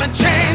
haven't changed.